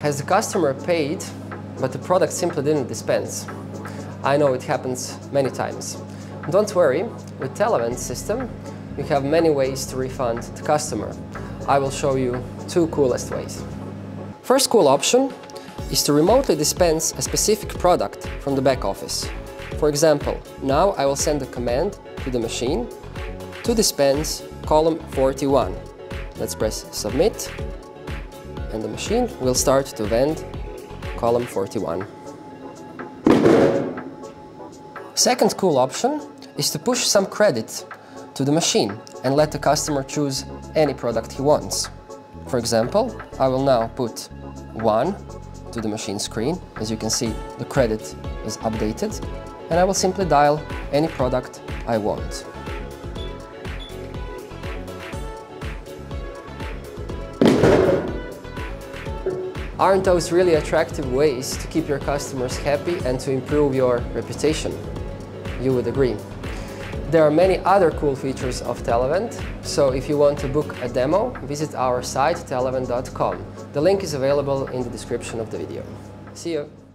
Has the customer paid, but the product simply didn't dispense? I know it happens many times. Don't worry, with Televend system, you have many ways to refund the customer. I will show you two coolest ways. First cool option is to remotely dispense a specific product from the back office. For example, now I will send a command to the machine to dispense column 41. Let's press submit and the machine will start to vend column 41. Second cool option is to push some credit to the machine and let the customer choose any product he wants. For example, I will now put 1 to the machine screen. As you can see, the credit is updated and I will simply dial any product I want. Aren't those really attractive ways to keep your customers happy and to improve your reputation? You would agree. There are many other cool features of Televend, so if you want to book a demo, visit our site televend.com. The link is available in the description of the video. See you!